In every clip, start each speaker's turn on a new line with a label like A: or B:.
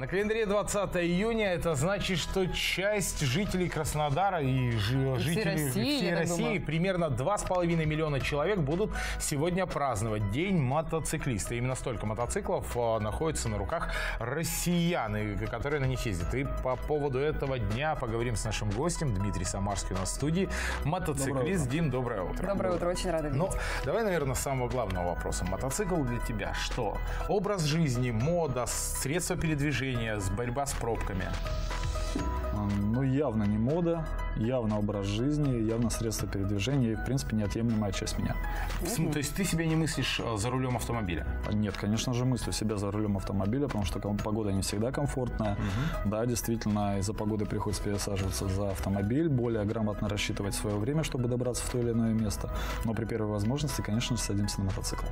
A: На календаре 20 июня это значит, что часть жителей Краснодара и ж- жителей
B: России,
A: всей
B: я так
A: России, примерно 2,5 миллиона человек будут сегодня праздновать День мотоциклиста. Именно столько мотоциклов а, находится на руках россиян, которые на них ездят. И по поводу этого дня поговорим с нашим гостем. Дмитрий Самарский у нас в студии. Мотоциклист. Дим, доброе утро.
B: Доброе утро, очень рада видеть.
A: Ну, давай, наверное, с самого главного вопроса. Мотоцикл для тебя что? Образ жизни, мода, средства передвижения, с- борьба с пробками.
C: Ну, явно не мода, явно образ жизни, явно средство передвижения и, в принципе, неотъемлемая часть меня.
A: См- То есть ты себя не мыслишь э, за рулем автомобиля?
C: Нет, конечно же, мыслю себя за рулем автомобиля, потому что погода не всегда комфортная. Да, действительно, из-за погоды приходится пересаживаться за автомобиль, более грамотно рассчитывать свое время, чтобы добраться в то или иное место. Но при первой возможности, конечно же, садимся на мотоцикл.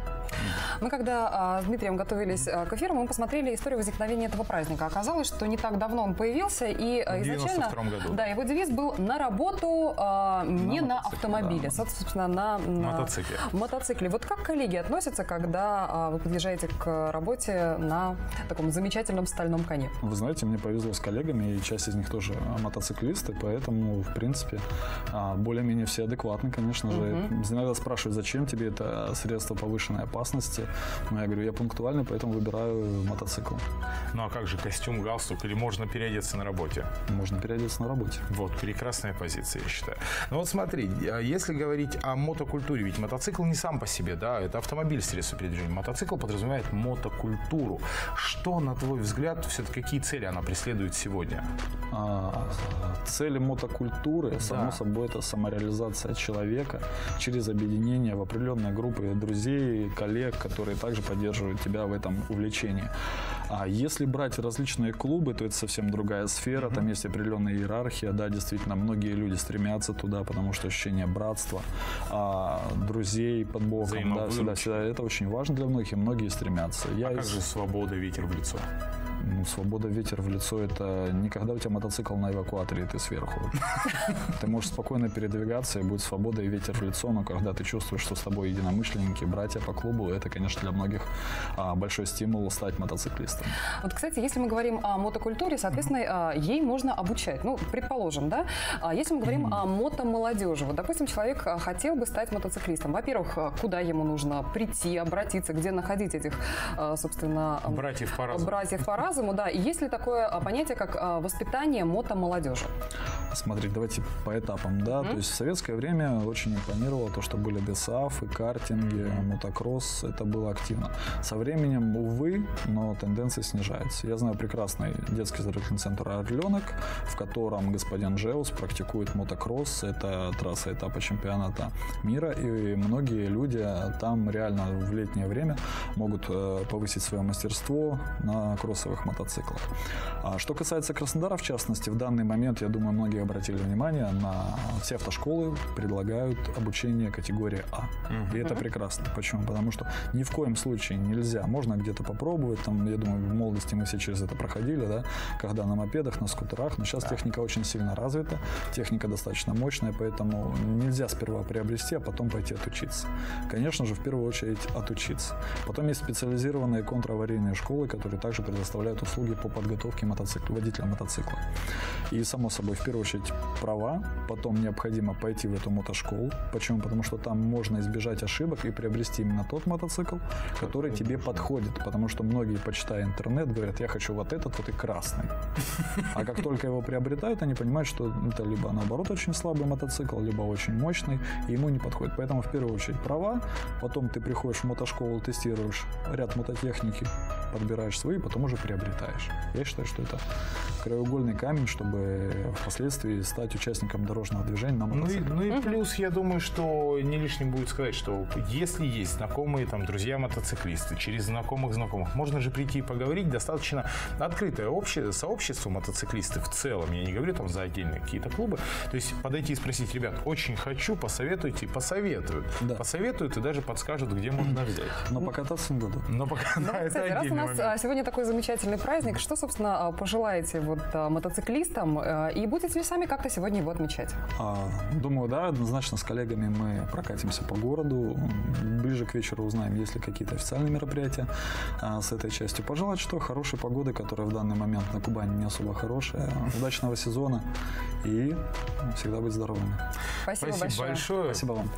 B: Мы когда а, с Дмитрием готовились а, к эфиру, мы посмотрели историю возникновения этого праздника. Оказалось, что не так давно он появился, и а, изначально
A: 92-м году.
B: да, его девиз был на работу а, не на,
C: мотоцикле,
B: автомобиле,
C: да.
B: собственно, на, на
A: Мотоцикле.
B: мотоцикле. Вот как коллеги относятся, когда а, вы подъезжаете к работе на таком замечательном стальном коне?
C: Вы знаете, мне повезло с коллегами, и часть из них тоже мотоциклисты, поэтому, в принципе, а, более-менее все адекватны, конечно же. Иногда спрашивают, зачем тебе это средство повышенной опасности. Но я говорю, я пунктуальный, поэтому выбираю мотоцикл.
A: Ну а как же костюм, галстук? Или можно переодеться на работе?
C: Можно переодеться на работе.
A: Вот, прекрасная позиция, я считаю. Ну вот смотри, если говорить о мотокультуре, ведь мотоцикл не сам по себе, да, это автомобиль средство передвижения. Мотоцикл подразумевает мотокультуру. Что, на твой взгляд, все-таки какие цели она преследует сегодня?
C: А, цели мотокультуры, само собой, это самореализация человека через объединение в определенные группы друзей, коллег, которые также поддерживают тебя в этом увлечении. А если брать различные клубы, то это совсем другая сфера, там есть определенная иерархия, да, действительно, многие люди стремятся туда, потому что ощущение братства, а, друзей под боком, да, всегда, всегда, это очень важно для многих, и многие стремятся. Я
A: А как
C: из-
A: же свобода, ветер в лицо?
C: Свобода ветер в лицо это не когда у тебя мотоцикл на эвакуаторе, и ты сверху. Ты можешь спокойно передвигаться, и будет свобода и ветер в лицо, но когда ты чувствуешь, что с тобой единомышленники, братья по клубу, это, конечно, для многих а, большой стимул стать мотоциклистом.
B: Вот, кстати, если мы говорим о мотокультуре, соответственно, а, ей можно обучать. Ну, предположим, да? А Если мы говорим о мотомолодежи, вот, допустим, человек хотел бы стать мотоциклистом. Во-первых, куда ему нужно прийти, обратиться, где находить этих, собственно...
A: Братьев по разуму.
B: Братьев по разуму, да. Есть ли такое а, понятие, как а, воспитание мотомолодежи?
C: Смотреть, давайте по этапам, да. То есть в советское время очень импонировало то, что были ДСАФ, и картинги, мотокросс, это было активно. Со временем, увы, но тенденция снижается. Я знаю прекрасный детский оздоровительный центр «Орленок», в котором господин Джеус практикует мотокросс. Это трасса этапа чемпионата мира, и многие люди там реально в летнее время могут э, повысить свое мастерство на кроссовых мотоциклах. А что касается Краснодара, в частности, в данный момент, я думаю, многие обратили внимание, на все автошколы предлагают обучение категории А. И это прекрасно. Почему? Потому что ни в коем случае нельзя. Можно где-то попробовать, там, я думаю, в молодости мы все через это проходили, да, когда на мопедах, на скутерах, но сейчас техника очень сильно развита, техника достаточно мощная, поэтому нельзя сперва приобрести, а потом пойти отучиться. Конечно же, в первую очередь отучиться. Потом есть специализированные контраварийные школы, которые также предоставляют услуги по подготовке мотоцикла, водителя мотоцикла. И, само собой, в первую очередь права, потом необходимо пойти в эту мотошколу. Почему? Потому что там можно избежать ошибок и приобрести именно тот мотоцикл, который тебе подходит. Потому что многие, почитая интернет, говорят, я хочу вот этот вот и красный. А как только его приобретают, они понимают, что это либо наоборот очень слабый мотоцикл, либо очень мощный, и ему не подходит. Поэтому в первую очередь права, потом ты приходишь в мотошколу, тестируешь ряд мототехники, подбираешь свои, потом уже приобретаешь. Я считаю, что это краеугольный камень, чтобы впоследствии стать участником дорожного движения на
A: Ну и,
C: мотоцикле.
A: ну и плюс, я думаю, что не лишним будет сказать, что если есть знакомые там друзья-мотоциклисты, через знакомых знакомых, можно же прийти и поговорить. Достаточно открытое обще- сообщество мотоциклистов в целом. Я не говорю там за отдельные какие-то клубы. То есть подойти и спросить, ребят, очень хочу, посоветуйте, посоветуют.
C: Да.
A: Посоветуют и даже подскажут, где можно взять.
C: Но покататься не дадут.
A: Но пока да, это
B: Кстати, раз у нас
A: момент.
B: а, сегодня такой замечательный праздник, что, собственно, а, пожелаете вот а, мотоциклистам? И будете ли сами как-то сегодня его отмечать?
C: А, думаю, да, однозначно с коллегами мы прокатимся по городу. Ближе к вечеру узнаем, есть ли какие-то официальные мероприятия а, с этой частью. Пожелать, что хорошей погоды, которая в данный момент на Кубани не особо хорошая. Удачного сезона и всегда быть здоровыми.
B: Спасибо,
A: Спасибо
B: большое.
A: большое.
C: Спасибо вам.